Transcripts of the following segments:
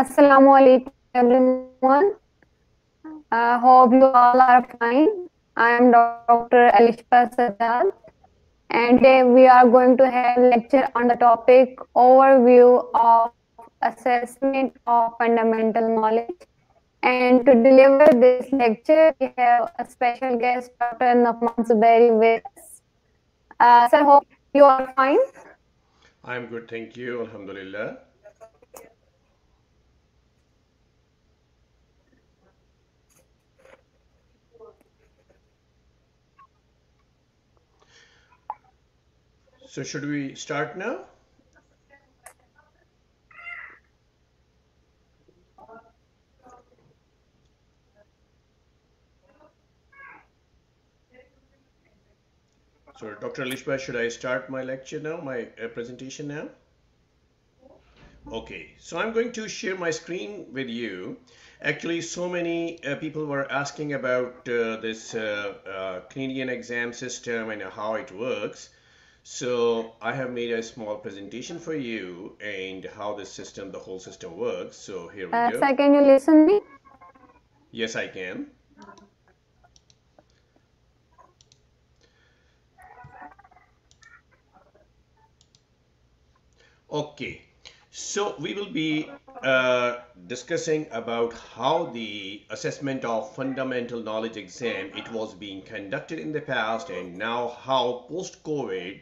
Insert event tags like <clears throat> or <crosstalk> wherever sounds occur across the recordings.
Assalamu alaikum everyone. I hope you all are fine. I am Dr. Alishba Sajjad and today we are going to have lecture on the topic overview of assessment of fundamental knowledge. And to deliver this lecture, we have a special guest, Dr. Naghman Zuberi with us. Uh, hope you are fine. I'm good, thank you. Alhamdulillah. So should we start now? So Dr. Alishba, should I start my lecture now, my uh, presentation now? Okay, so I'm going to share my screen with you. Actually, so many uh, people were asking about uh, this uh, uh, Canadian exam system and how it works. So I have made a small presentation for you and how the system, the whole system works. So here we Uh, go. sir, can you listen me? Yes, I can. Okay, so we will be uh, discussing about how the assessment of fundamental knowledge exam it was being conducted in the past and now how post-COVID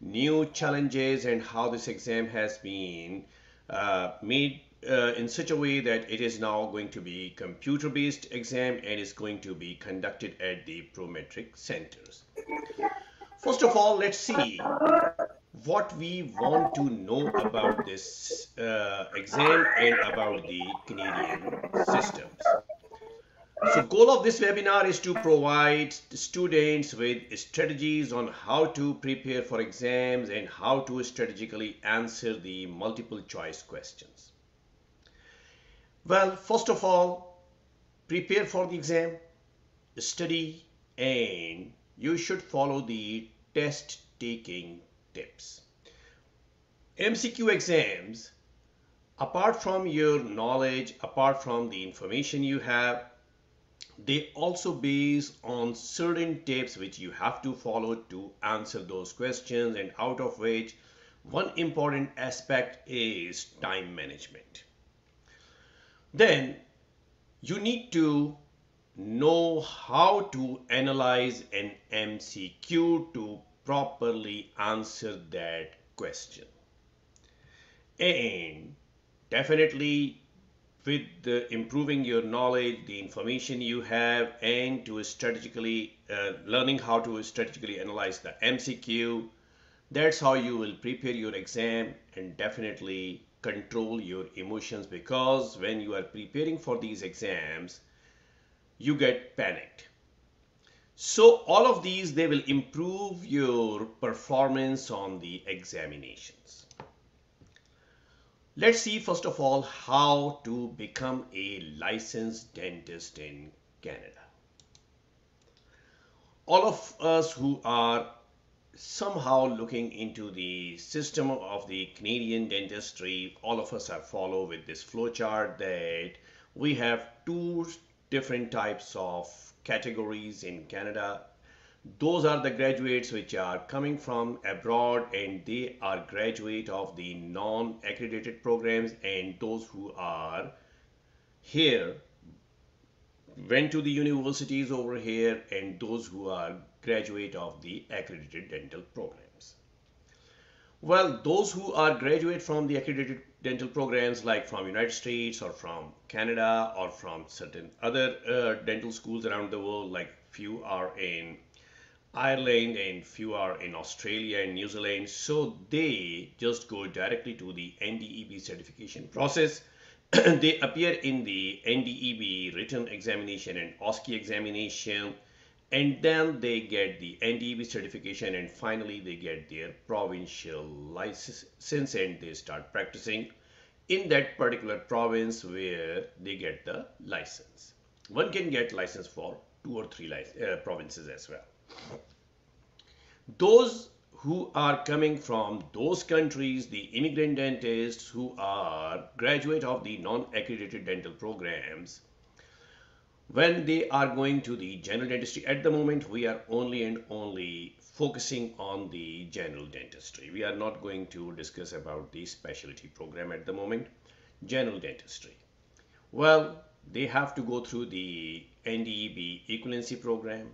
new challenges and how this exam has been uh, made uh, in such a way that it is now going to be computer-based exam and is going to be conducted at the Prometric centers. First of all, let's see what we want to know about this uh, exam and about the Canadian systems. So goal of this webinar is to provide students with strategies on how to prepare for exams and how to strategically answer the multiple choice questions. Well, first of all, prepare for the exam, study, and you should follow the test taking tips. MCQ exams, apart from your knowledge, apart from the information you have, they also base on certain tips which you have to follow to answer those questions and out of which one important aspect is time management. Then you need to know how to analyze an MCQ to properly answer that question. And definitely with the improving your knowledge, the information you have, and to strategically uh, learning how to strategically analyze the MCQ, that's how you will prepare your exam and definitely control your emotions because when you are preparing for these exams, you get panicked. So all of these, they will improve your performance on the examinations. Let's see first of all how to become a licensed dentist in Canada. All of us who are somehow looking into the system of the Canadian dentistry, all of us have followed with this flowchart that we have two different types of categories in Canada. Those are the graduates which are coming from abroad and they are graduate of the non-accredited programs and those who are here went to the universities over here and those who are graduate of the accredited dental programs. Well, those who are graduate from the accredited dental programs like from United States or from Canada or from certain other uh, dental schools around the world like few are in Ireland and few are in Australia and New Zealand so they just go directly to the NDEB certification process <clears throat> they appear in the NDEB written examination and OSCE examination and then they get the NDEB certification and finally they get their provincial license and they start practicing in that particular province where they get the license. One can get license for two or three uh, provinces as well. Those who are coming from those countries, the immigrant dentists who are graduate of the non-accredited dental programs, when they are going to the general dentistry at the moment we are only and only focusing on the general dentistry. We are not going to discuss about the specialty program at the moment general dentistry. Well they have to go through the NDEB equivalency program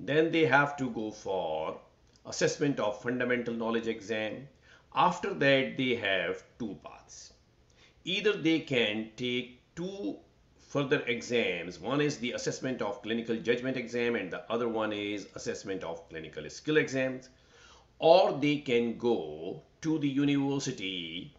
then they have to go for assessment of fundamental knowledge exam after that they have two paths either they can take two further exams. One is the assessment of clinical judgment exam and the other one is assessment of clinical skill exams. Or they can go to the university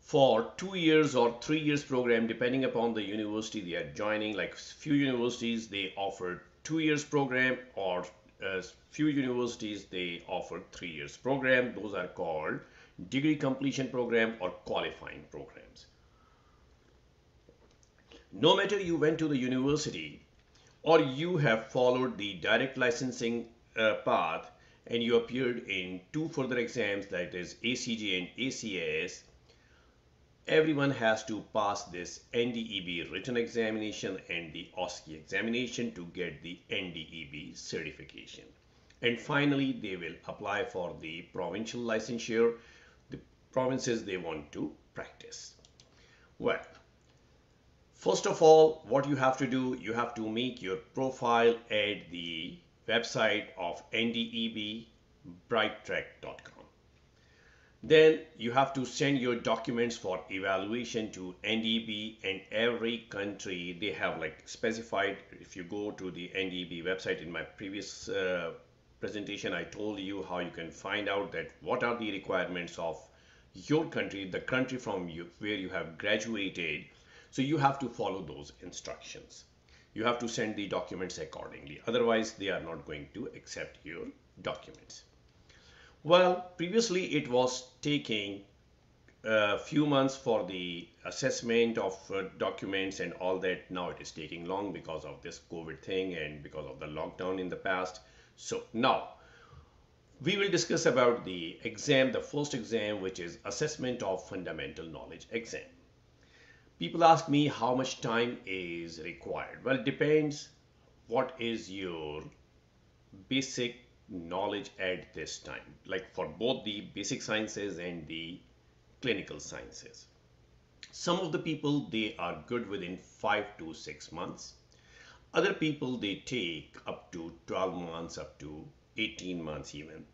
for two years or three years program depending upon the university they are joining like few universities they offer two years program or uh, few universities they offer three years program. Those are called degree completion program or qualifying programs. No matter you went to the university or you have followed the direct licensing uh, path and you appeared in two further exams that is ACJ and ACS everyone has to pass this NDEB written examination and the OSCE examination to get the NDEB certification. And finally they will apply for the provincial licensure. The provinces they want to practice. Well First of all, what you have to do, you have to make your profile at the website of ndebbrighttrack.com. Then you have to send your documents for evaluation to NDB and every country they have like specified if you go to the NDB website in my previous uh, presentation I told you how you can find out that what are the requirements of your country the country from you where you have graduated so you have to follow those instructions. You have to send the documents accordingly. Otherwise, they are not going to accept your documents. Well, previously it was taking a few months for the assessment of uh, documents and all that. Now it is taking long because of this COVID thing and because of the lockdown in the past. So now we will discuss about the exam, the first exam, which is assessment of fundamental knowledge exam. People ask me how much time is required. Well, it depends what is your basic knowledge at this time, like for both the basic sciences and the clinical sciences. Some of the people, they are good within five to six months. Other people, they take up to 12 months, up to 18 months even.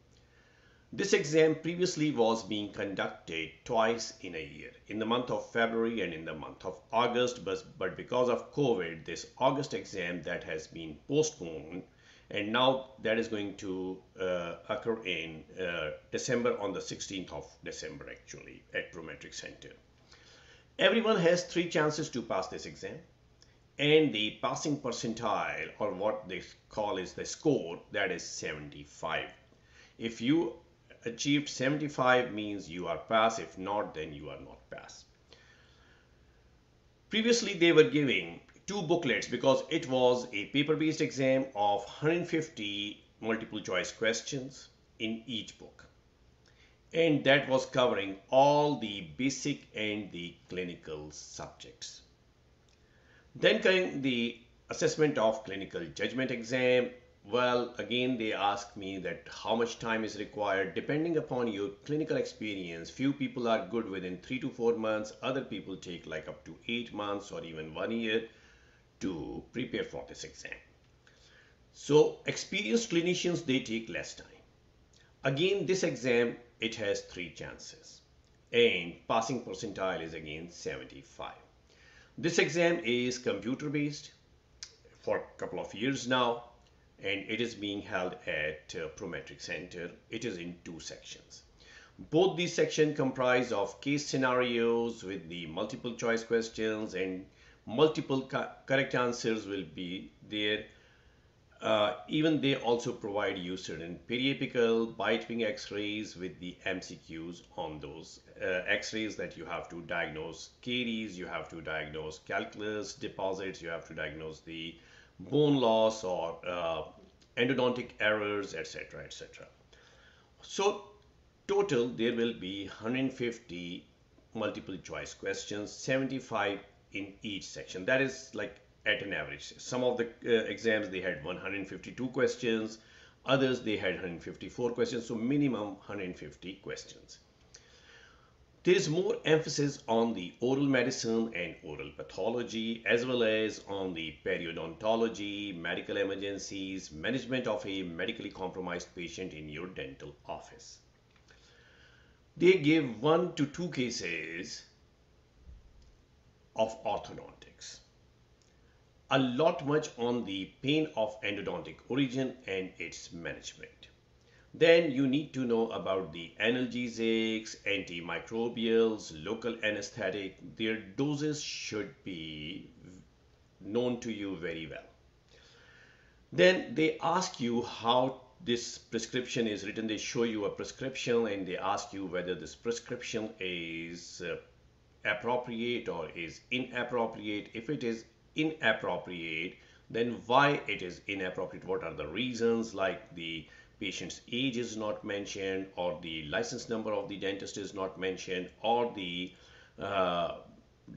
This exam previously was being conducted twice in a year, in the month of February and in the month of August, but, but because of COVID, this August exam that has been postponed and now that is going to uh, occur in uh, December on the 16th of December actually at Prometric Center. Everyone has three chances to pass this exam and the passing percentile or what they call is the score that is 75. If you achieved 75 means you are pass. If not, then you are not pass. Previously, they were giving two booklets because it was a paper-based exam of 150 multiple choice questions in each book. And that was covering all the basic and the clinical subjects. Then came the assessment of clinical judgment exam well, again, they ask me that how much time is required depending upon your clinical experience. Few people are good within three to four months. Other people take like up to eight months or even one year to prepare for this exam. So experienced clinicians, they take less time. Again, this exam, it has three chances and passing percentile is again 75. This exam is computer based for a couple of years now and it is being held at uh, Prometric Center. It is in two sections. Both these sections comprise of case scenarios with the multiple choice questions and multiple correct answers will be there. Uh, even they also provide you certain periapical bite wing x-rays with the MCQs on those uh, x-rays that you have to diagnose caries, you have to diagnose calculus deposits, you have to diagnose the bone loss or uh, endodontic errors, etc., etc. So total there will be 150 multiple choice questions, 75 in each section. That is like at an average. Some of the uh, exams they had 152 questions, others they had 154 questions, so minimum 150 questions. There is more emphasis on the oral medicine and oral pathology as well as on the periodontology, medical emergencies, management of a medically compromised patient in your dental office. They give one to two cases of orthodontics. A lot much on the pain of endodontic origin and its management. Then you need to know about the analgesics, antimicrobials, local anesthetic. Their doses should be known to you very well. Then they ask you how this prescription is written. They show you a prescription and they ask you whether this prescription is uh, appropriate or is inappropriate. If it is inappropriate, then why it is inappropriate? What are the reasons like the patient's age is not mentioned or the license number of the dentist is not mentioned or the uh,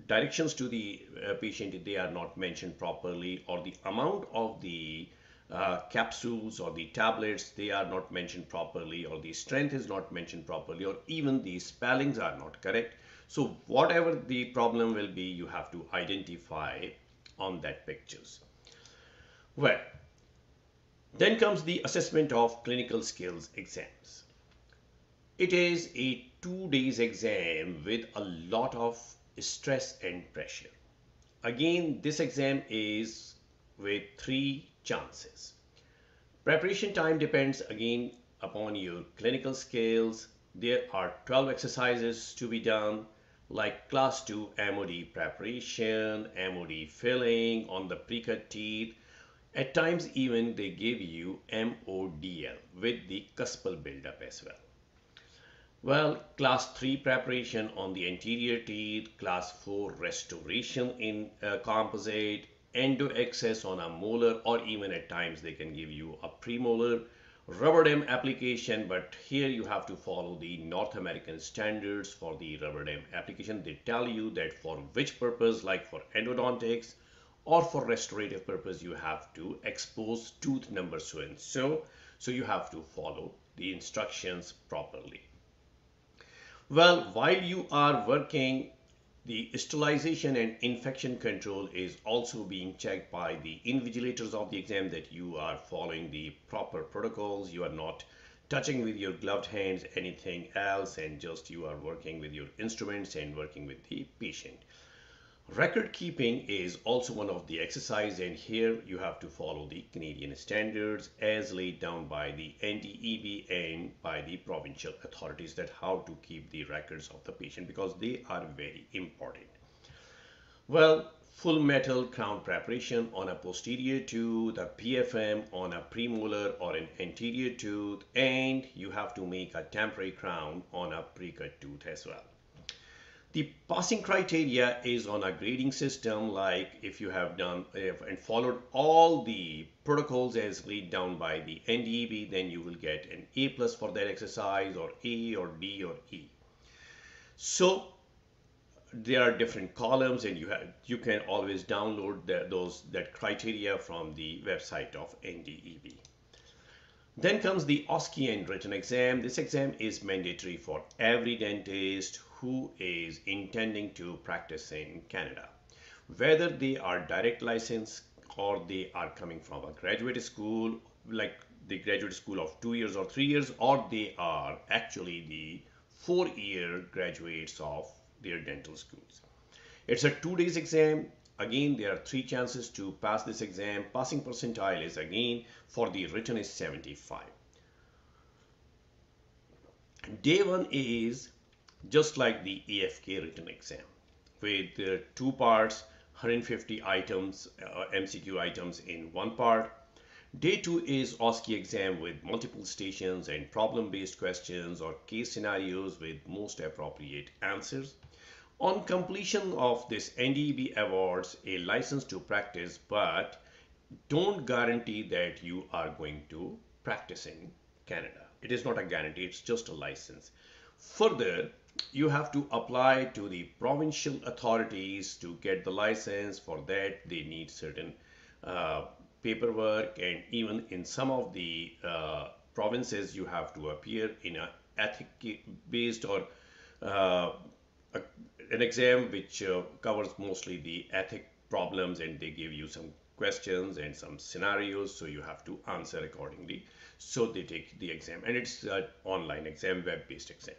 directions to the uh, patient they are not mentioned properly or the amount of the uh, capsules or the tablets they are not mentioned properly or the strength is not mentioned properly or even the spellings are not correct so whatever the problem will be you have to identify on that pictures well then comes the assessment of clinical skills exams. It is a two days exam with a lot of stress and pressure. Again, this exam is with three chances. Preparation time depends again upon your clinical skills. There are 12 exercises to be done like class 2 MOD preparation, MOD filling on the pre-cut teeth, at times even they give you MODL with the cuspal buildup as well. Well, class 3 preparation on the anterior teeth, class 4 restoration in uh, composite, endo access on a molar or even at times they can give you a premolar rubber dam application but here you have to follow the North American standards for the rubber dam application. They tell you that for which purpose like for endodontics or for restorative purpose you have to expose tooth number so and so so you have to follow the instructions properly well while you are working the sterilization and infection control is also being checked by the invigilators of the exam that you are following the proper protocols. You are not touching with your gloved hands anything else and just you are working with your instruments and working with the patient Record keeping is also one of the exercise and here you have to follow the Canadian standards as laid down by the NDEB and by the provincial authorities that how to keep the records of the patient because they are very important. Well, full metal crown preparation on a posterior tooth, the PFM on a premolar or an anterior tooth and you have to make a temporary crown on a pre-cut tooth as well. The passing criteria is on a grading system like if you have done if, and followed all the protocols as laid down by the NDEB then you will get an A plus for that exercise or A or D or E. So there are different columns and you have you can always download the, those that criteria from the website of NDEB. Then comes the OSCE and written exam. This exam is mandatory for every dentist who is intending to practice in Canada. Whether they are direct license or they are coming from a graduate school, like the graduate school of two years or three years, or they are actually the four-year graduates of their dental schools. It's a two days exam. Again, there are three chances to pass this exam. Passing percentile is again for the written is 75. Day one is just like the AFK written exam with uh, two parts 150 items uh, MCQ items in one part. Day two is OSCE exam with multiple stations and problem based questions or case scenarios with most appropriate answers. On completion of this NDEB awards a license to practice but don't guarantee that you are going to practice in Canada. It is not a guarantee, it's just a license. Further, you have to apply to the provincial authorities to get the license. For that, they need certain uh, paperwork, and even in some of the uh, provinces, you have to appear in a ethic-based or uh, a, an exam which uh, covers mostly the ethic problems, and they give you some questions and some scenarios, so you have to answer accordingly. So they take the exam, and it's an online exam, web-based exam.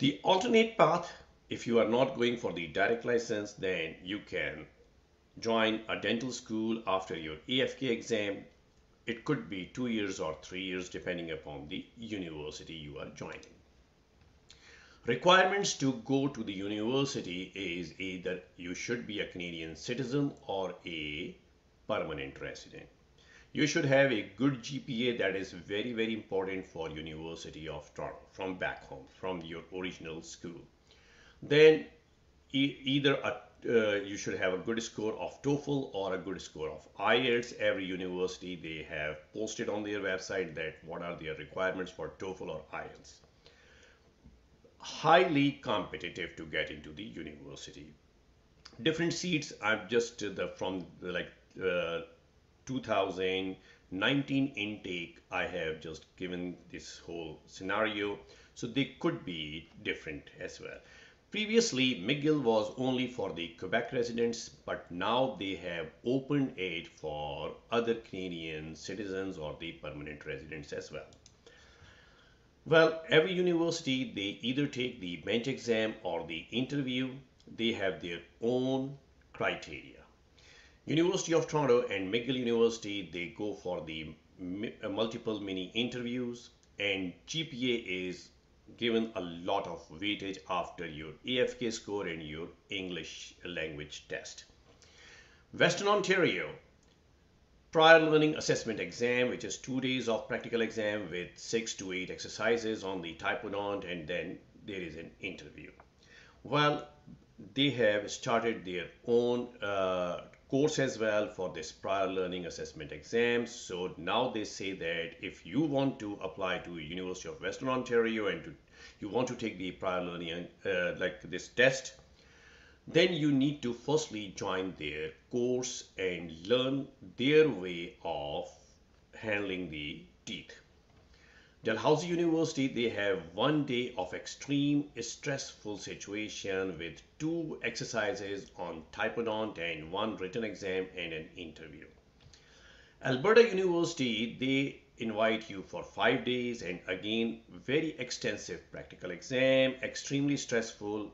The alternate path, if you are not going for the direct license, then you can join a dental school after your AFK exam. It could be two years or three years depending upon the university you are joining. Requirements to go to the university is either you should be a Canadian citizen or a permanent resident. You should have a good GPA that is very, very important for University of Toronto from back home, from your original school. Then e either a, uh, you should have a good score of TOEFL or a good score of IELTS. Every university, they have posted on their website that what are their requirements for TOEFL or IELTS. Highly competitive to get into the university. Different seats, I'm just the from the, like uh, 2019 intake, I have just given this whole scenario. So they could be different as well. Previously, McGill was only for the Quebec residents, but now they have opened it for other Canadian citizens or the permanent residents as well. Well, every university, they either take the bench exam or the interview. They have their own criteria. University of Toronto and McGill University, they go for the uh, multiple mini interviews and GPA is given a lot of weightage after your AFK score and your English language test. Western Ontario, prior learning assessment exam, which is two days of practical exam with six to eight exercises on the typodont and then there is an interview. Well, they have started their own uh, course as well for this prior learning assessment exams. So now they say that if you want to apply to University of Western Ontario and to, you want to take the prior learning uh, like this test, then you need to firstly join their course and learn their way of handling the teeth. Dalhousie University, they have one day of extreme stressful situation with two exercises on typodont and one written exam and an interview. Alberta University, they invite you for five days and again, very extensive practical exam, extremely stressful.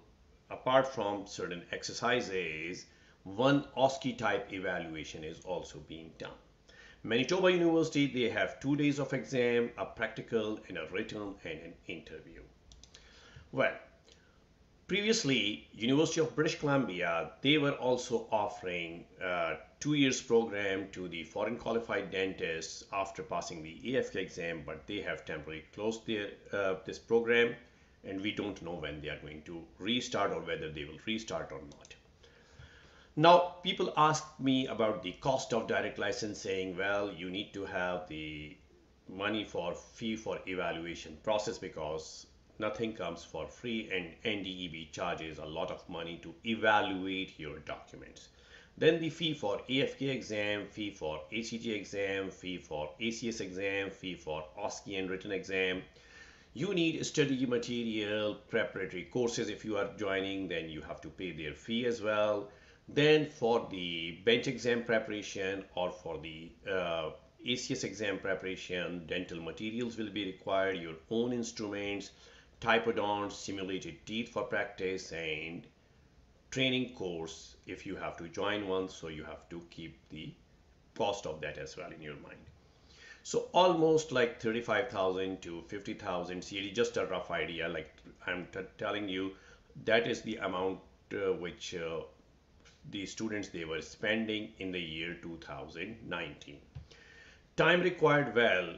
Apart from certain exercises, one OSCE type evaluation is also being done. Manitoba University, they have two days of exam, a practical and a written and an interview. Well, previously, University of British Columbia, they were also offering a two years program to the foreign qualified dentists after passing the AFK exam, but they have temporarily closed their, uh, this program and we don't know when they are going to restart or whether they will restart or not. Now, people ask me about the cost of direct license, saying, Well, you need to have the money for fee for evaluation process because nothing comes for free and NDEB charges a lot of money to evaluate your documents. Then the fee for AFK exam, fee for ACT exam, fee for ACS exam, fee for OSCE and written exam. You need study material, preparatory courses if you are joining, then you have to pay their fee as well. Then for the bench exam preparation or for the uh, ACS exam preparation, dental materials will be required, your own instruments, typodonts, simulated teeth for practice, and training course if you have to join one. So you have to keep the cost of that as well in your mind. So almost like 35,000 to 50,000 CAD, just a rough idea. Like I'm telling you, that is the amount uh, which uh, the students they were spending in the year 2019. Time required well,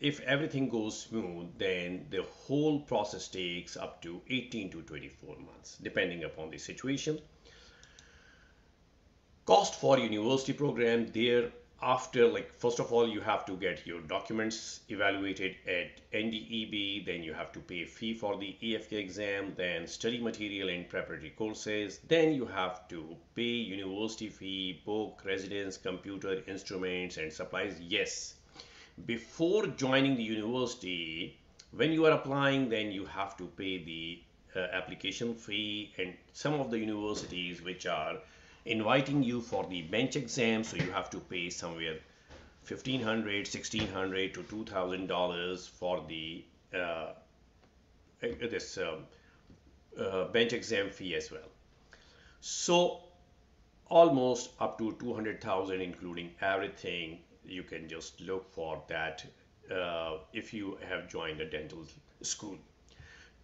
if everything goes smooth, then the whole process takes up to 18 to 24 months, depending upon the situation. Cost for university program, there after like first of all you have to get your documents evaluated at NDEB then you have to pay a fee for the AFK exam then study material and preparatory courses then you have to pay university fee book residence computer instruments and supplies yes. Before joining the university when you are applying then you have to pay the uh, application fee and some of the universities which are inviting you for the bench exam so you have to pay somewhere 1500 1600 to 2000 dollars for the uh, uh, this um, uh, bench exam fee as well. So almost up to 200,000 including everything you can just look for that uh, if you have joined a dental school.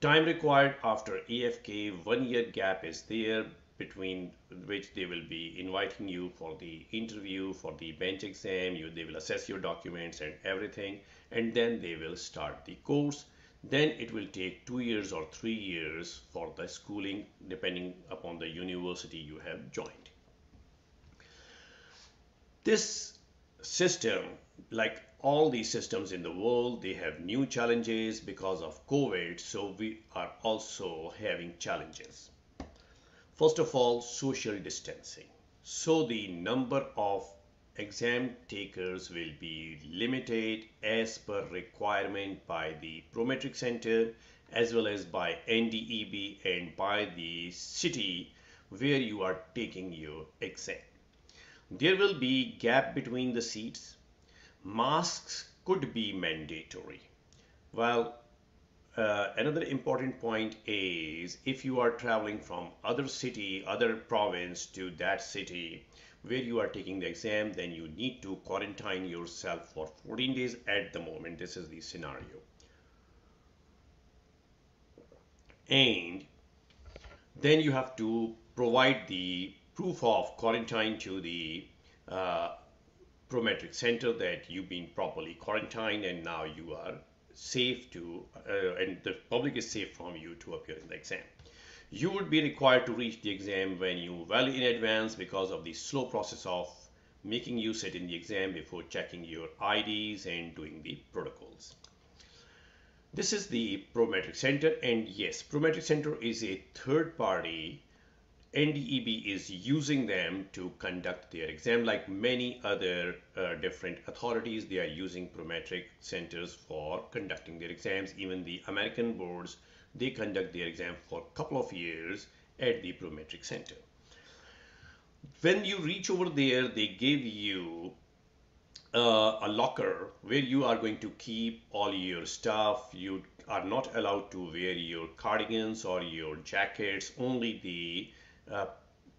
Time required after AFK one year gap is there between which they will be inviting you for the interview for the bench exam you they will assess your documents and everything and then they will start the course. Then it will take two years or three years for the schooling depending upon the university you have joined. This system like all these systems in the world they have new challenges because of covid so we are also having challenges First of all, social distancing. So the number of exam takers will be limited as per requirement by the Prometric Center as well as by NDEB and by the city where you are taking your exam. There will be gap between the seats. Masks could be mandatory. Well, uh, another important point is if you are traveling from other city, other province to that city where you are taking the exam, then you need to quarantine yourself for 14 days at the moment. This is the scenario. And then you have to provide the proof of quarantine to the uh, Prometric Center that you've been properly quarantined and now you are safe to, uh, and the public is safe from you to appear in the exam. You would be required to reach the exam when you well in advance because of the slow process of making you sit in the exam before checking your IDs and doing the protocols. This is the Prometric Center and yes, Prometric Center is a third party NDEB is using them to conduct their exam like many other uh, different authorities they are using prometric centers for conducting their exams. Even the American boards they conduct their exam for a couple of years at the prometric center. When you reach over there they give you uh, a locker where you are going to keep all your stuff. You are not allowed to wear your cardigans or your jackets only the uh,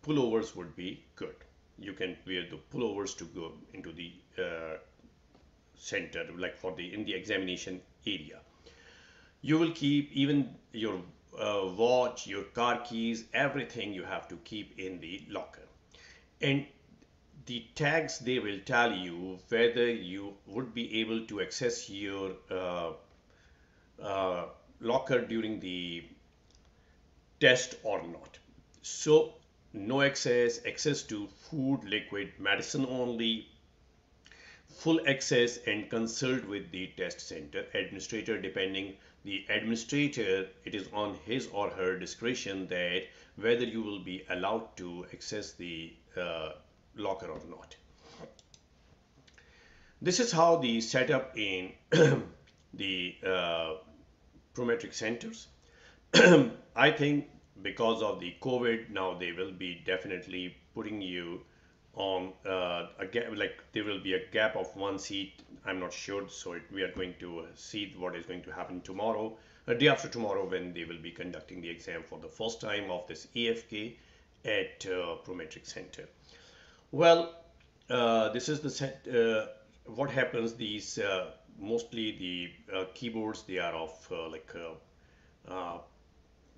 pullovers would be good. You can wear the pullovers to go into the uh, center, like for the in the examination area. You will keep even your uh, watch, your car keys, everything you have to keep in the locker. And the tags they will tell you whether you would be able to access your uh, uh, locker during the test or not so no access, access to food, liquid, medicine only, full access and consult with the test center administrator depending the administrator it is on his or her discretion that whether you will be allowed to access the uh, locker or not. This is how the setup in <clears throat> the uh, prometric centers. <clears throat> I think because of the COVID, now they will be definitely putting you on uh, a gap, like there will be a gap of one seat. I'm not sure, so it, we are going to see what is going to happen tomorrow, a day after tomorrow, when they will be conducting the exam for the first time of this AFK at uh, Prometric Center. Well, uh, this is the set. Uh, what happens? These uh, mostly the uh, keyboards they are of like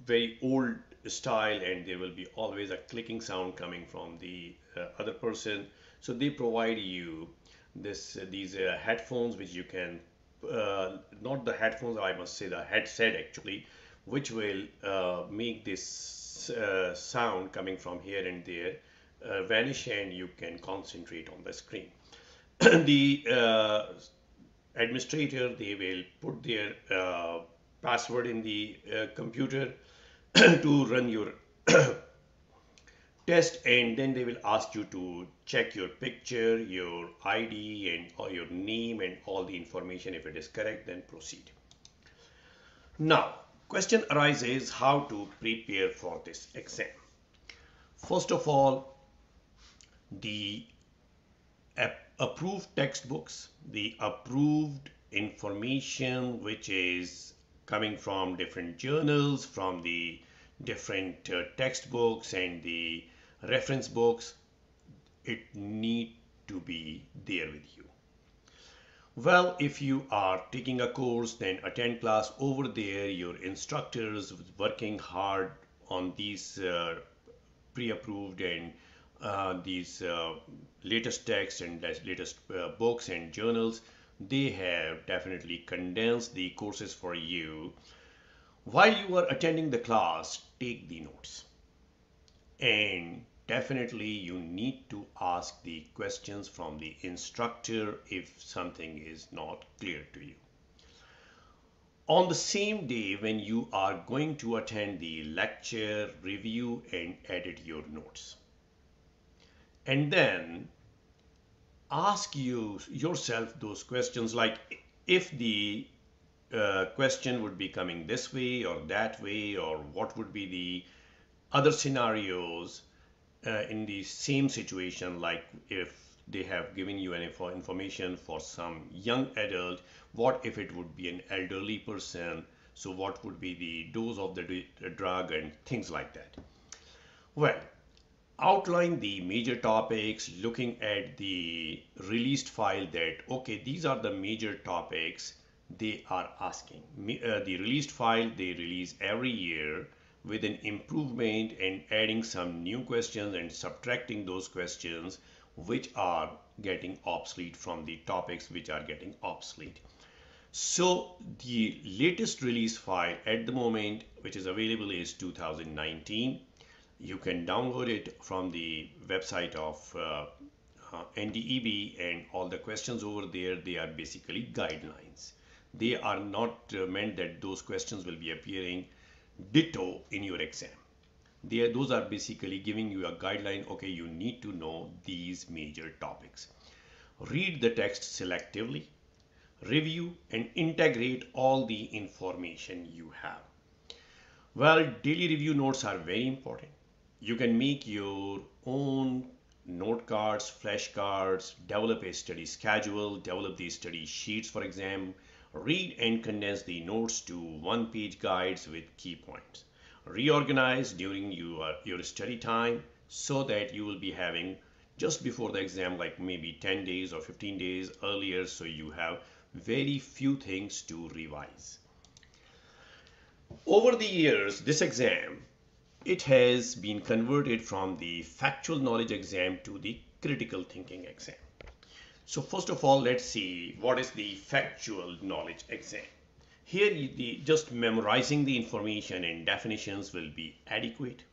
very old style and there will be always a clicking sound coming from the uh, other person. So they provide you this uh, these uh, headphones which you can uh, not the headphones I must say the headset actually which will uh, make this uh, sound coming from here and there vanish and you can concentrate on the screen. <clears throat> The administrator they will put their password in the computer <clears throat> to run your <clears throat> test and then they will ask you to check your picture your id and or your name and all the information. If it is correct then proceed. Now question arises how to prepare for this exam. First of all the approved textbooks the approved information which is coming from different journals from the different uh, textbooks and the reference books it need to be there with you. Well if you are taking a course then attend class over there. Your instructors working hard on these uh, pre-approved and uh, these uh, latest texts and latest uh, books and journals they have definitely condensed the courses for you. While you are attending the class take the notes. And definitely you need to ask the questions from the instructor if something is not clear to you. On the same day when you are going to attend the lecture review and edit your notes. And then ask you yourself those questions like if the uh, question would be coming this way or that way or what would be the other scenarios uh, in the same situation like if they have given you any info information for some young adult what if it would be an elderly person? So what would be the dose of the drug and things like that? Well outline the major topics looking at the released file that okay these are the major topics they are asking. Uh, the released file they release every year with an improvement and adding some new questions and subtracting those questions which are getting obsolete from the topics which are getting obsolete. So the latest release file at the moment which is available is 2019 you can download it from the website of uh, uh, NDEB and all the questions over there they are basically guidelines. They are not uh, meant that those questions will be appearing ditto in your exam. They are, those are basically giving you a guideline okay you need to know these major topics. Read the text selectively review and integrate all the information you have. Well daily review notes are very important you can make your own note cards, flashcards, develop a study schedule, develop these study sheets for exam, read and condense the notes to one-page guides with key points. Reorganize during your, your study time so that you will be having just before the exam like maybe 10 days or 15 days earlier so you have very few things to revise. Over the years, this exam it has been converted from the factual knowledge exam to the critical thinking exam. So first of all, let's see what is the factual knowledge exam. Here, the, just memorizing the information and definitions will be adequate.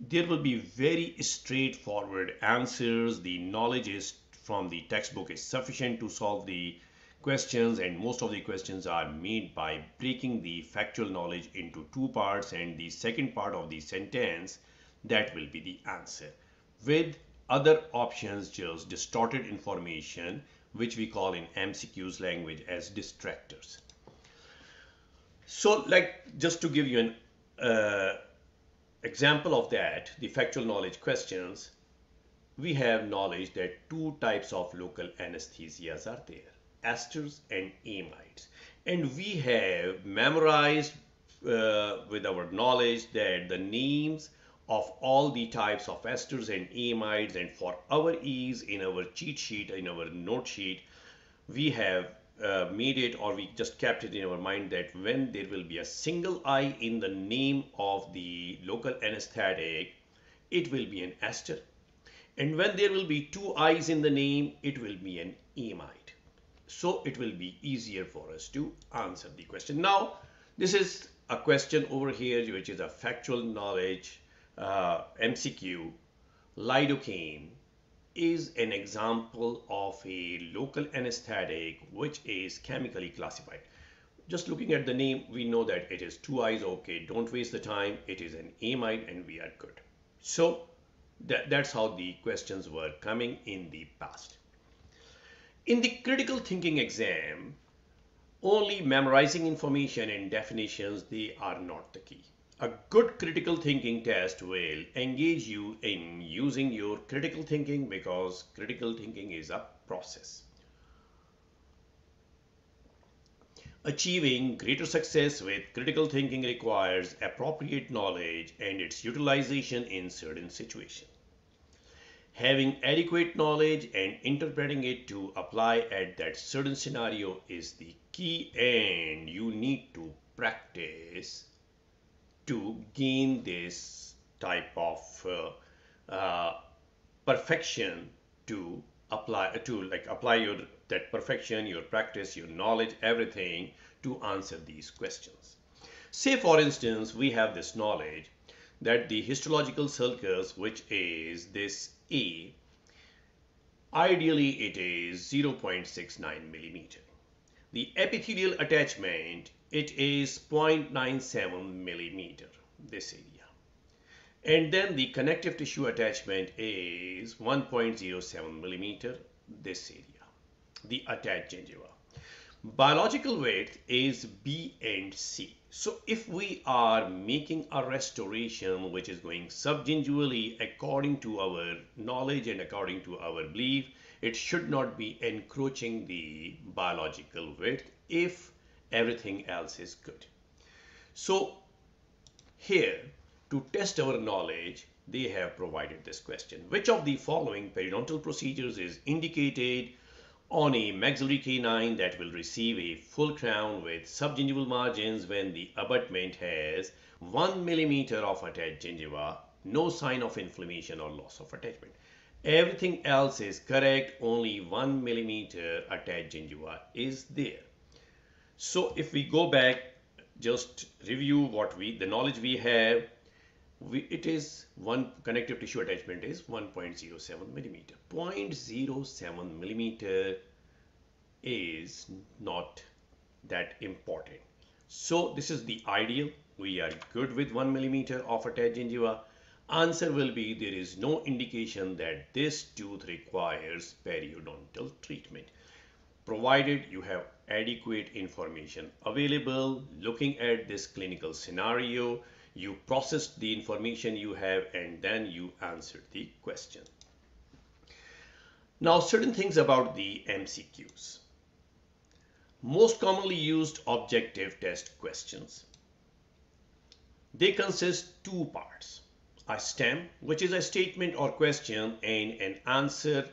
There will be very straightforward answers. The knowledge is from the textbook is sufficient to solve the questions and most of the questions are made by breaking the factual knowledge into two parts and the second part of the sentence that will be the answer with other options just distorted information which we call in MCQ's language as distractors. So like just to give you an uh, example of that, the factual knowledge questions, we have knowledge that two types of local anesthesias are there esters and amides and we have memorized uh, with our knowledge that the names of all the types of esters and amides and for our ease in our cheat sheet in our note sheet we have uh, made it or we just kept it in our mind that when there will be a single I in the name of the local anesthetic it will be an ester and when there will be two I's in the name it will be an amide so it will be easier for us to answer the question. Now, this is a question over here, which is a factual knowledge uh, MCQ, lidocaine, is an example of a local anesthetic which is chemically classified. Just looking at the name, we know that it is two eyes. Okay, don't waste the time. It is an amide and we are good. So that, that's how the questions were coming in the past. In the critical thinking exam, only memorizing information and definitions, they are not the key. A good critical thinking test will engage you in using your critical thinking because critical thinking is a process. Achieving greater success with critical thinking requires appropriate knowledge and its utilization in certain situations. Having adequate knowledge and interpreting it to apply at that certain scenario is the key and you need to practice to gain this type of uh, uh, perfection to apply to like apply your that perfection your practice your knowledge everything to answer these questions. Say for instance we have this knowledge that the histological sulcus which is this a, ideally it is 0.69 millimeter. The epithelial attachment, it is 0.97 millimeter, this area. And then the connective tissue attachment is 1.07 millimeter, this area, the attached gingiva. Biological width is B and C. So if we are making a restoration which is going subgingivally according to our knowledge and according to our belief, it should not be encroaching the biological width if everything else is good. So here to test our knowledge, they have provided this question. Which of the following periodontal procedures is indicated on a maxillary canine that will receive a full crown with subgingival margins when the abutment has 1 millimeter of attached gingiva, no sign of inflammation or loss of attachment. Everything else is correct, only 1 millimeter attached gingiva is there. So if we go back, just review what we, the knowledge we have, we, it is one connective tissue attachment is 1.07 millimeter. 0.07 millimeter is not that important. So this is the ideal. We are good with 1 millimeter of attached gingiva. Answer will be there is no indication that this tooth requires periodontal treatment. Provided you have adequate information available, looking at this clinical scenario, you process the information you have and then you answer the question. Now certain things about the MCQs. Most commonly used objective test questions. They consist two parts. A stem, which is a statement or question and an answer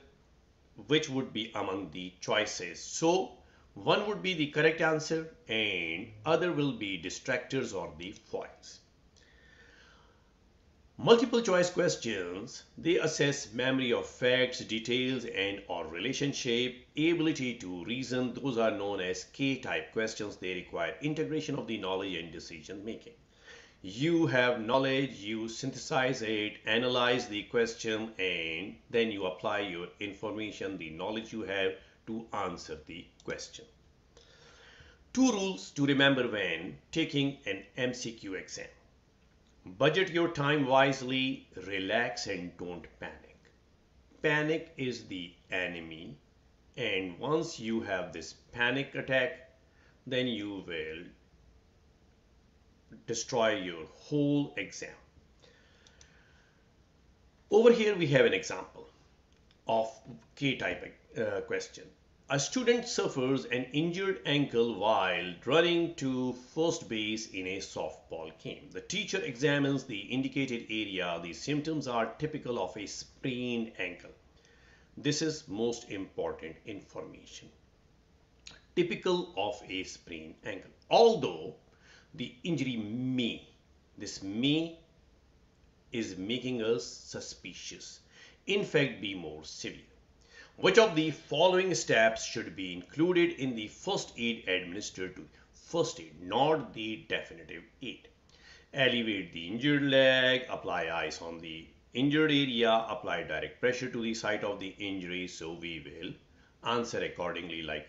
which would be among the choices. So one would be the correct answer and other will be distractors or the foils. Multiple choice questions, they assess memory of facts, details and or relationship, ability to reason. Those are known as K-type questions. They require integration of the knowledge and decision making. You have knowledge, you synthesize it, analyze the question and then you apply your information, the knowledge you have to answer the question. Two rules to remember when taking an MCQ exam. Budget your time wisely, relax and don't panic. Panic is the enemy and once you have this panic attack, then you will destroy your whole exam. Over here we have an example of K-type uh, question. A student suffers an injured ankle while running to first base in a softball game. The teacher examines the indicated area. The symptoms are typical of a sprained ankle. This is most important information. Typical of a sprained ankle. Although the injury may, this may is making us suspicious. In fact, be more severe. Which of the following steps should be included in the first aid administered to first aid, not the definitive aid? Elevate the injured leg, apply ice on the injured area, apply direct pressure to the site of the injury. So we will answer accordingly like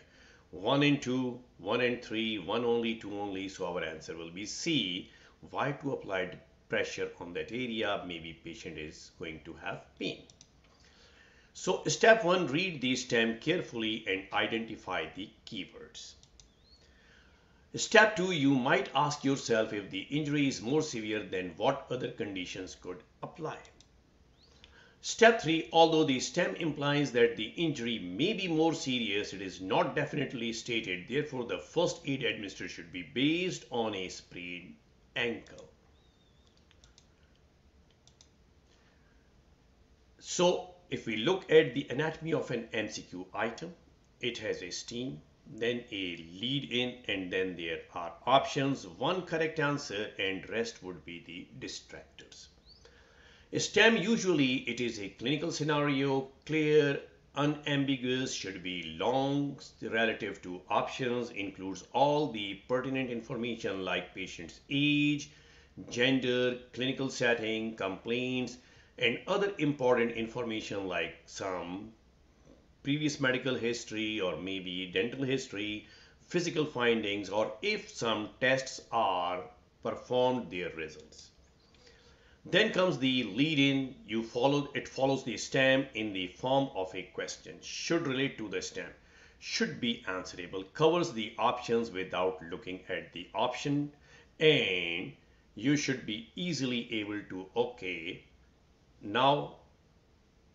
1 and 2, 1 and 3, 1 only, 2 only. So our answer will be C. Why to apply pressure on that area? Maybe patient is going to have pain. So step 1, read the stem carefully and identify the keywords. Step 2, you might ask yourself if the injury is more severe than what other conditions could apply. Step 3, although the stem implies that the injury may be more serious, it is not definitely stated. Therefore, the first aid administered should be based on a sprained ankle. So, if we look at the anatomy of an MCQ item, it has a stem, then a lead in and then there are options. One correct answer and rest would be the distractors. Stem usually it is a clinical scenario clear unambiguous should be long relative to options includes all the pertinent information like patient's age gender clinical setting complaints and other important information like some previous medical history or maybe dental history, physical findings, or if some tests are performed, their results. Then comes the lead in. You follow it follows the stem in the form of a question. Should relate to the stem. Should be answerable. Covers the options without looking at the option. And you should be easily able to okay. Now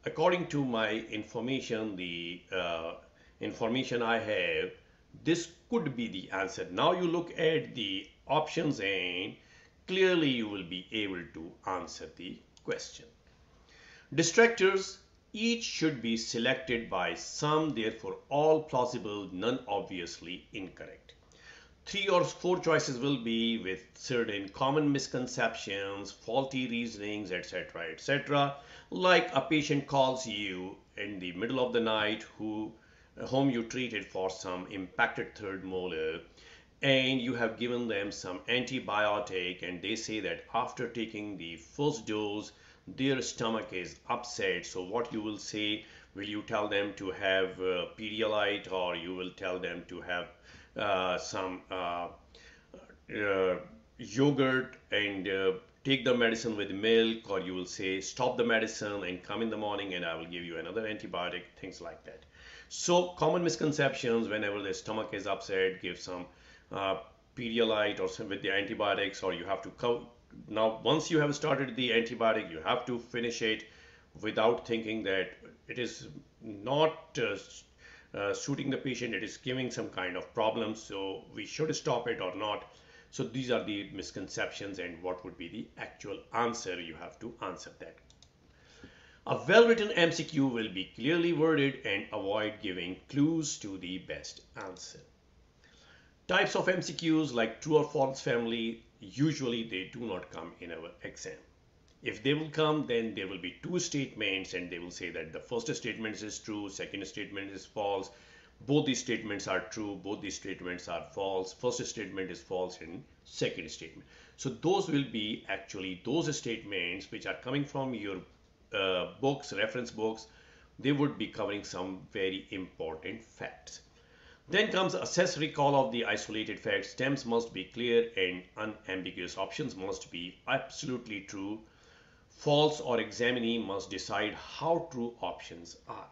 according to my information, the uh, information I have, this could be the answer. Now you look at the options and clearly you will be able to answer the question. Distractors, each should be selected by some, therefore all plausible, none obviously incorrect. Three or four choices will be with certain common misconceptions, faulty reasonings, etc. etc like a patient calls you in the middle of the night who whom you treated for some impacted third molar and you have given them some antibiotic and they say that after taking the first dose their stomach is upset so what you will say will you tell them to have uh, Pedialyte or you will tell them to have some uh, uh yogurt and uh, take the medicine with milk or you will say stop the medicine and come in the morning and I will give you another antibiotic, things like that. So common misconceptions whenever the stomach is upset, give some uh, Pedialyte or some with the antibiotics or you have to. Now once you have started the antibiotic, you have to finish it without thinking that it is not uh, uh, suiting the patient, it is giving some kind of problems. So we should stop it or not. So these are the misconceptions and what would be the actual answer. You have to answer that. A well-written MCQ will be clearly worded and avoid giving clues to the best answer. Types of MCQs like true or false family, usually they do not come in our exam. If they will come, then there will be two statements and they will say that the first statement is true, second statement is false, both these statements are true, both these statements are false. First statement is false and second statement. So those will be actually those statements which are coming from your uh, books, reference books, they would be covering some very important facts. Then comes assess recall of the isolated facts. Stems must be clear and unambiguous. Options must be absolutely true. False or examinee must decide how true options are.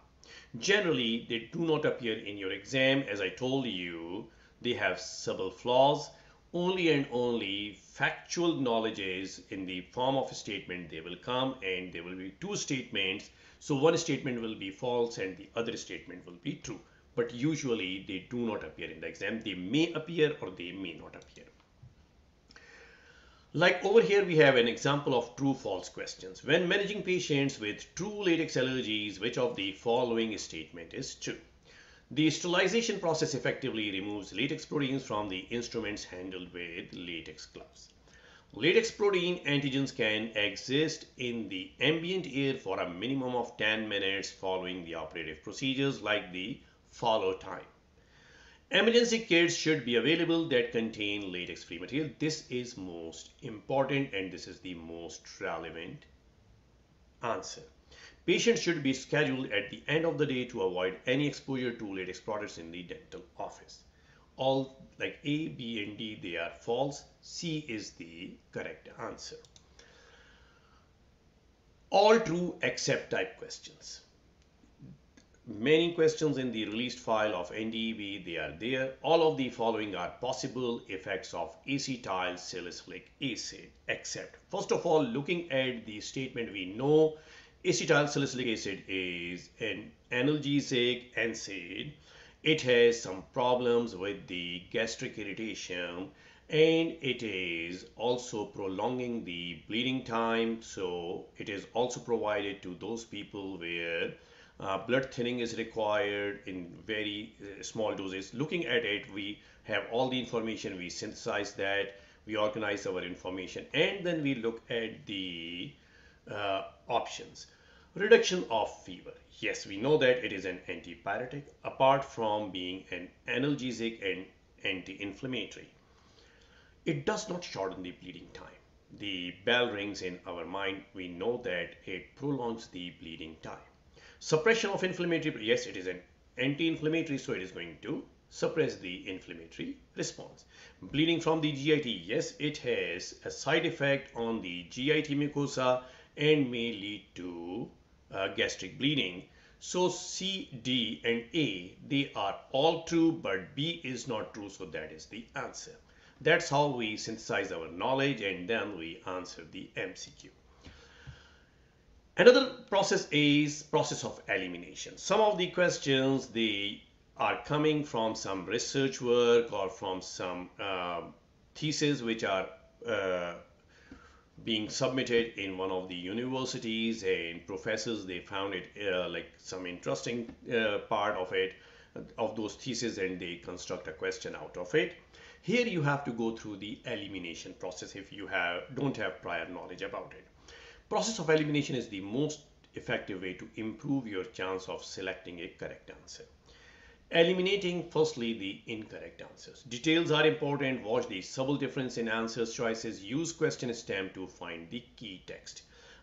Generally, they do not appear in your exam. As I told you, they have several flaws. Only and only factual knowledges in the form of a statement they will come and there will be two statements. So one statement will be false and the other statement will be true. But usually they do not appear in the exam. They may appear or they may not appear. Like over here, we have an example of true-false questions. When managing patients with true latex allergies, which of the following statement is true? The sterilization process effectively removes latex proteins from the instruments handled with latex gloves. Latex protein antigens can exist in the ambient air for a minimum of 10 minutes following the operative procedures like the follow time. Emergency kits should be available that contain latex free material. This is most important and this is the most relevant answer. Patients should be scheduled at the end of the day to avoid any exposure to latex products in the dental office. All like A, B, and D, they are false. C is the correct answer. All true except type questions many questions in the released file of NDEB, they are there. All of the following are possible effects of acetyl salicylic acid, except. First of all, looking at the statement, we know acetyl salicylic acid is an analgesic NSAID. It has some problems with the gastric irritation and it is also prolonging the bleeding time. So it is also provided to those people where uh, blood thinning is required in very uh, small doses. Looking at it, we have all the information, we synthesize that, we organize our information, and then we look at the uh, options. Reduction of fever. Yes, we know that it is an antipyretic apart from being an analgesic and anti-inflammatory. It does not shorten the bleeding time. The bell rings in our mind. We know that it prolongs the bleeding time. Suppression of inflammatory, yes, it is an anti-inflammatory, so it is going to suppress the inflammatory response. Bleeding from the GIT, yes, it has a side effect on the GIT mucosa and may lead to uh, gastric bleeding. So C, D and A, they are all true, but B is not true, so that is the answer. That's how we synthesize our knowledge and then we answer the MCQ. Another process is process of elimination. Some of the questions they are coming from some research work or from some uh, thesis which are uh, being submitted in one of the universities and professors they found it uh, like some interesting uh, part of it of those theses and they construct a question out of it here you have to go through the elimination process if you have don't have prior knowledge about it Process of elimination is the most effective way to improve your chance of selecting a correct answer. Eliminating firstly the incorrect answers. Details are important. Watch the subtle difference in answers choices. Use question stem to find the key text.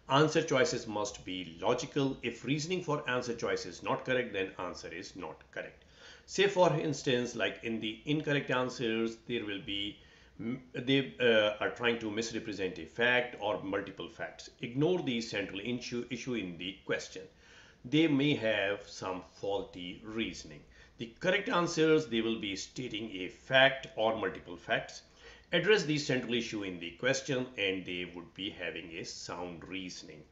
Answer choices must be logical. If reasoning for answer choice is not correct, then answer is not correct. Say for instance, like in the incorrect answers, there will be they uh, are trying to misrepresent a fact or multiple facts. Ignore the central issue, issue in the question. They may have some faulty reasoning. The correct answers, they will be stating a fact or multiple facts. Address the central issue in the question and they would be having a sound reasoning.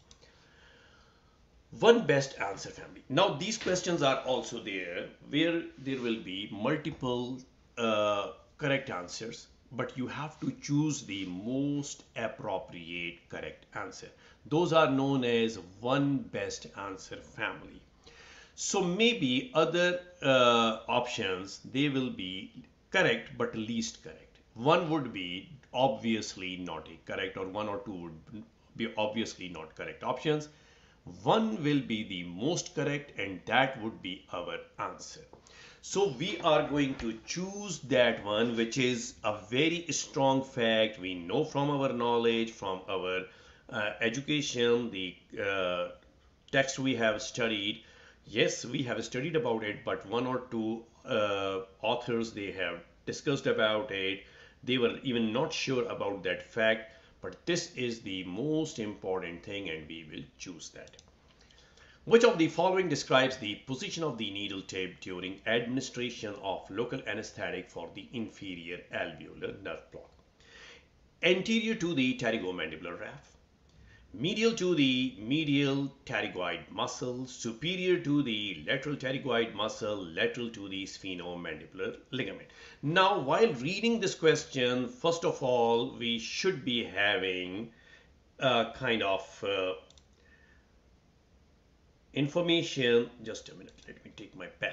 One best answer family. Now these questions are also there where there will be multiple uh, correct answers but you have to choose the most appropriate correct answer. Those are known as one best answer family. So maybe other uh, options, they will be correct but least correct. One would be obviously not correct or one or two would be obviously not correct options. One will be the most correct and that would be our answer. So we are going to choose that one which is a very strong fact. We know from our knowledge, from our uh, education, the uh, text we have studied. Yes, we have studied about it, but one or two uh, authors, they have discussed about it. They were even not sure about that fact, but this is the most important thing and we will choose that. Which of the following describes the position of the needle tip during administration of local anesthetic for the inferior alveolar nerve block? Anterior to the pterygomandibular raphe, medial to the medial pterygoid muscle, superior to the lateral pterygoid muscle, lateral to the sphenomandibular ligament. Now, while reading this question, first of all, we should be having a kind of uh, information just a minute let me take my pen.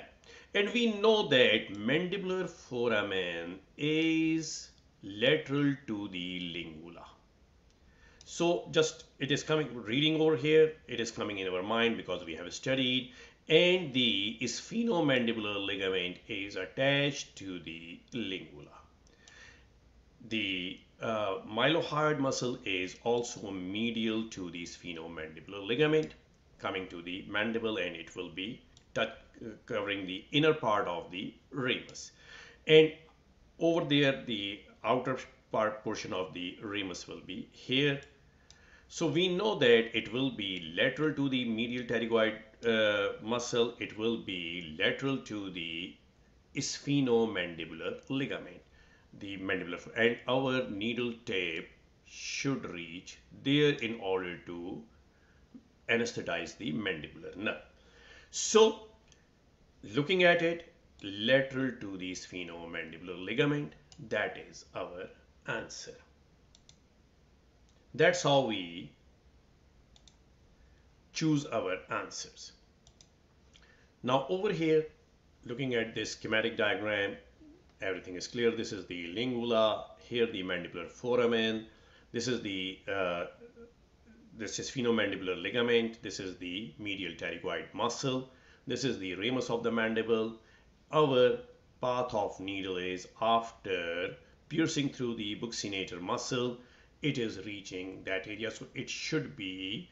And we know that mandibular foramen is lateral to the lingula. So just it is coming reading over here it is coming in our mind because we have studied and the sphenomandibular ligament is attached to the lingula. The uh, mylohyoid muscle is also medial to the sphenomandibular ligament coming to the mandible and it will be touch, uh, covering the inner part of the ramus and over there the outer part portion of the ramus will be here. So we know that it will be lateral to the medial pterygoid uh, muscle. It will be lateral to the sphenomandibular ligament the mandibular and our needle tip should reach there in order to anesthetize the mandibular nerve. So looking at it lateral to the sphenomandibular ligament that is our answer. That's how we choose our answers. Now over here looking at this schematic diagram everything is clear. This is the lingula, here the mandibular foramen, this is the uh, this is sphenomandibular ligament, this is the medial pterygoid muscle, this is the ramus of the mandible. Our path of needle is after piercing through the buccinator muscle, it is reaching that area. So it should be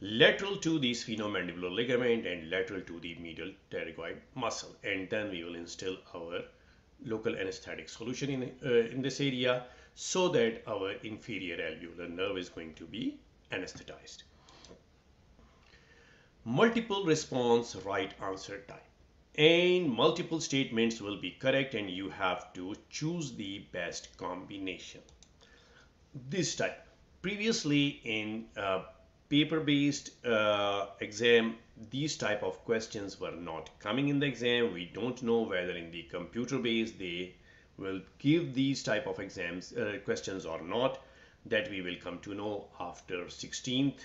lateral to the sphenomandibular ligament and lateral to the medial pterygoid muscle. And then we will instill our local anesthetic solution in, uh, in this area so that our inferior alveolar nerve is going to be anesthetized. Multiple response right answer type and multiple statements will be correct and you have to choose the best combination. This type previously in uh, paper-based uh, exam these type of questions were not coming in the exam we don't know whether in the computer based they will give these type of exams uh, questions or not that we will come to know after 16th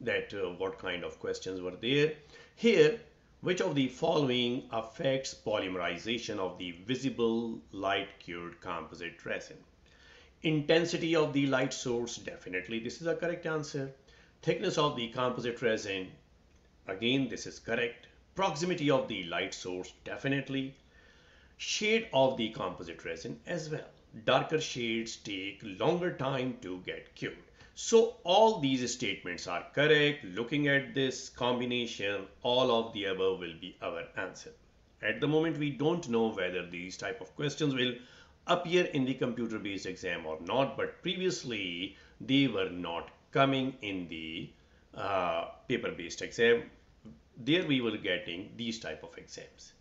that uh, what kind of questions were there. Here which of the following affects polymerization of the visible light cured composite resin? Intensity of the light source definitely this is a correct answer. Thickness of the composite resin again this is correct. Proximity of the light source definitely. Shade of the composite resin as well darker shades take longer time to get cured. So all these statements are correct. Looking at this combination all of the above will be our answer. At the moment we don't know whether these type of questions will appear in the computer based exam or not but previously they were not coming in the uh, paper-based exam. There we were getting these type of exams.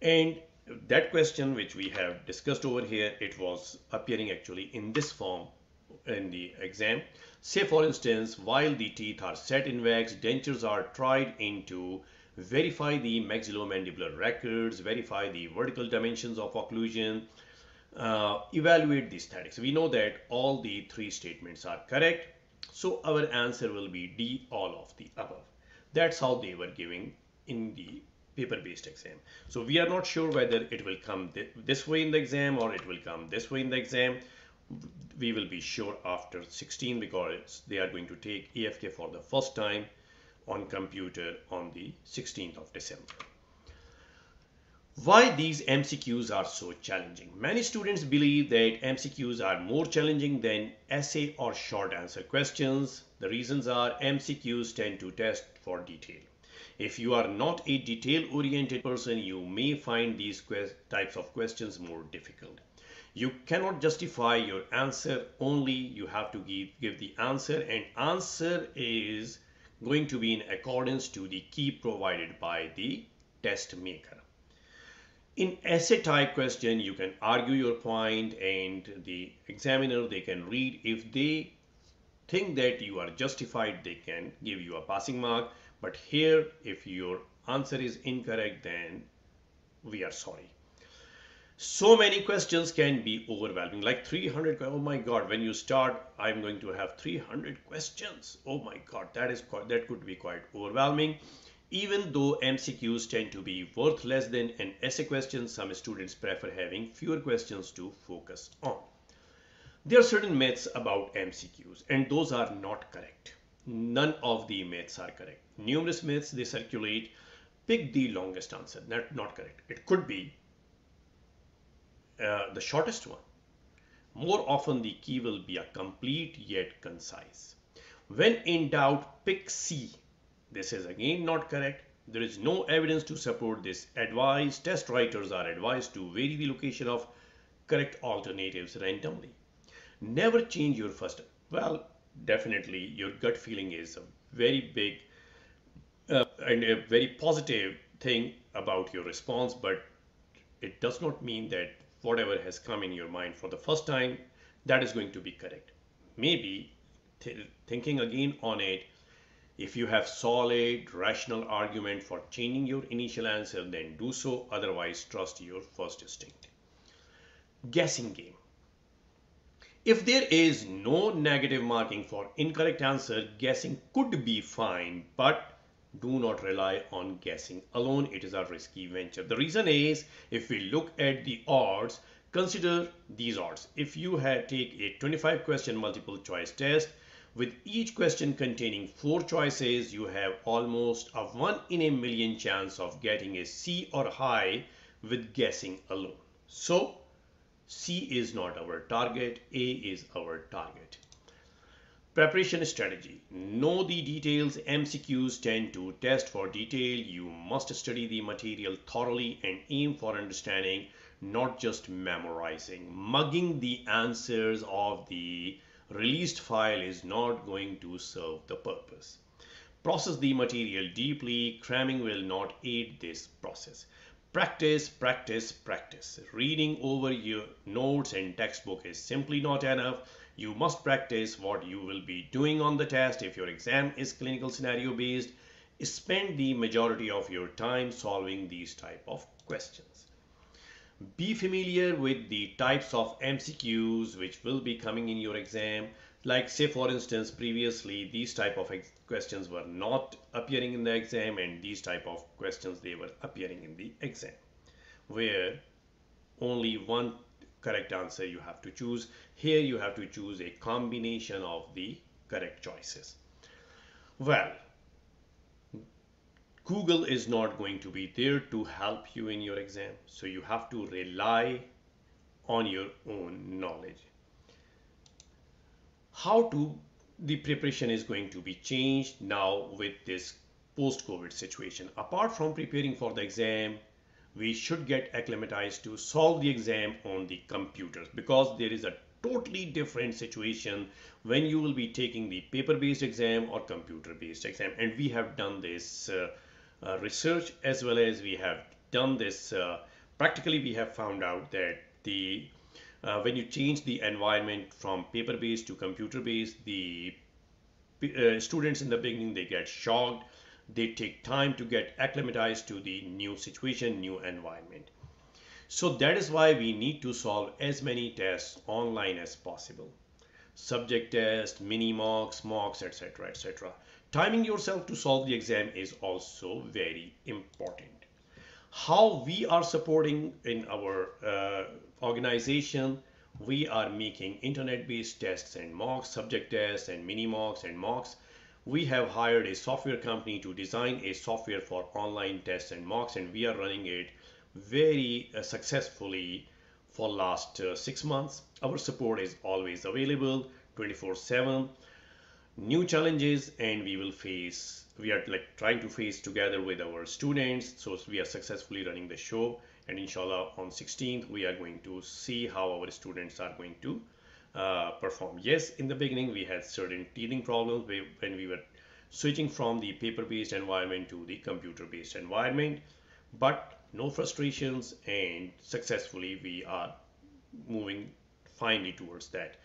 And that question which we have discussed over here it was appearing actually in this form in the exam say for instance while the teeth are set in wax dentures are tried into verify the maxillomandibular records verify the vertical dimensions of occlusion uh, evaluate the esthetics. we know that all the three statements are correct so our answer will be D, all of the above. That's how they were giving in the paper-based exam. So we are not sure whether it will come th this way in the exam or it will come this way in the exam. We will be sure after 16 because they are going to take AFK for the first time on computer on the 16th of December. Why these MCQs are so challenging? Many students believe that MCQs are more challenging than essay or short answer questions. The reasons are MCQs tend to test for detail. If you are not a detail oriented person, you may find these types of questions more difficult. You cannot justify your answer only you have to give, give the answer and answer is going to be in accordance to the key provided by the test maker. In essay type question, you can argue your point and the examiner, they can read. If they think that you are justified, they can give you a passing mark. But here, if your answer is incorrect, then we are sorry. So many questions can be overwhelming, like 300. Oh my God, when you start, I'm going to have 300 questions. Oh my God, that is that could be quite overwhelming. Even though MCQs tend to be worth less than an essay question, some students prefer having fewer questions to focus on. There are certain myths about MCQs and those are not correct. None of the myths are correct. Numerous myths they circulate. Pick the longest answer. Not, not correct. It could be uh, the shortest one. More often the key will be a complete yet concise. When in doubt, pick C. This is again not correct. There is no evidence to support this advice. Test writers are advised to vary the location of correct alternatives randomly. Never change your first. Well, definitely your gut feeling is a very big uh, and a very positive thing about your response, but it does not mean that whatever has come in your mind for the first time, that is going to be correct. Maybe th thinking again on it, if you have solid rational argument for changing your initial answer, then do so. Otherwise, trust your first instinct. Guessing game. If there is no negative marking for incorrect answer, guessing could be fine, but do not rely on guessing alone. It is a risky venture. The reason is if we look at the odds, consider these odds. If you had take a 25 question multiple choice test with each question containing four choices, you have almost a one in a million chance of getting a C or high with guessing alone. So C is not our target, A is our target. Preparation strategy. Know the details. MCQs tend to test for detail. You must study the material thoroughly and aim for understanding, not just memorizing. Mugging the answers of the released file is not going to serve the purpose. Process the material deeply. Cramming will not aid this process. Practice, practice, practice. Reading over your notes and textbook is simply not enough. You must practice what you will be doing on the test. If your exam is clinical scenario based, spend the majority of your time solving these type of questions. Be familiar with the types of MCQs which will be coming in your exam. Like say for instance, previously these type of questions were not appearing in the exam and these type of questions they were appearing in the exam where only one correct answer you have to choose. Here you have to choose a combination of the correct choices. Well, Google is not going to be there to help you in your exam. So you have to rely on your own knowledge. How to the preparation is going to be changed now with this post-COVID situation. Apart from preparing for the exam, we should get acclimatized to solve the exam on the computers because there is a totally different situation when you will be taking the paper-based exam or computer-based exam. And we have done this uh, uh, research as well as we have done this uh, practically we have found out that the uh, when you change the environment from paper-based to computer-based, the uh, students in the beginning, they get shocked. They take time to get acclimatized to the new situation, new environment. So that is why we need to solve as many tests online as possible. Subject test, mini mocks, mocks, etc. etc. Timing yourself to solve the exam is also very important. How we are supporting in our uh, organization, we are making internet-based tests and mocks, subject tests and mini mocks and mocks. We have hired a software company to design a software for online tests and mocks and we are running it very uh, successfully for last uh, six months. Our support is always available 24 7 new challenges and we will face we are like trying to face together with our students so we are successfully running the show and inshallah on 16th we are going to see how our students are going to uh, perform. Yes in the beginning we had certain teething problems when we were switching from the paper-based environment to the computer-based environment. But no frustrations and successfully we are moving finally towards that.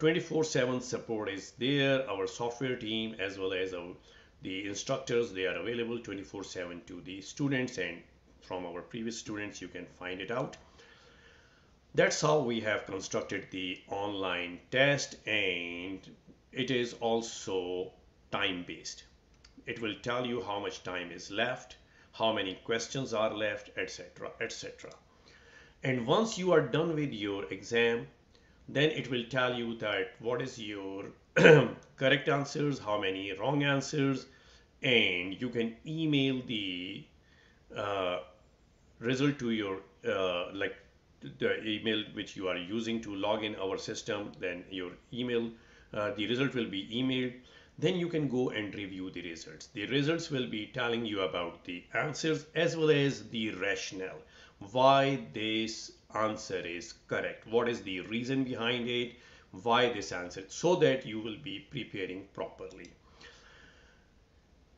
24-7 support is there. Our software team as well as our the instructors they are available 24-7 to the students and from our previous students you can find it out that's how we have constructed the online test and it is also time based it will tell you how much time is left how many questions are left etc etc and once you are done with your exam then it will tell you that what is your <clears throat> correct answers how many wrong answers and you can email the uh, result to your uh, like the email which you are using to log in our system, then your email, uh, the result will be emailed. Then you can go and review the results. The results will be telling you about the answers as well as the rationale, why this answer is correct, what is the reason behind it, why this answer, so that you will be preparing properly.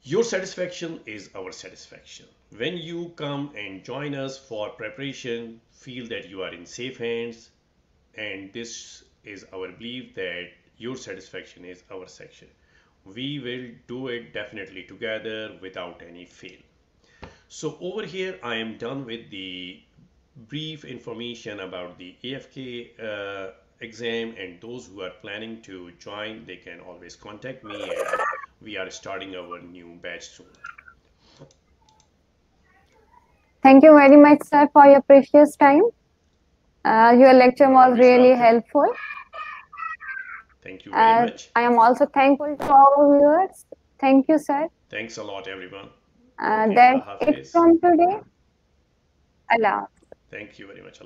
Your satisfaction is our satisfaction. When you come and join us for preparation, feel that you are in safe hands, and this is our belief that your satisfaction is our section. We will do it definitely together without any fail. So over here, I am done with the brief information about the AFK uh, exam and those who are planning to join, they can always contact me we are starting our new batch soon. Thank you very much, sir, for your precious time. Uh, your lecture was really helpful. Thank you very much. I am also thankful to our viewers. Thank you, sir. Thanks a lot, everyone. Uh, that's it from today. Allah. Thank you very much.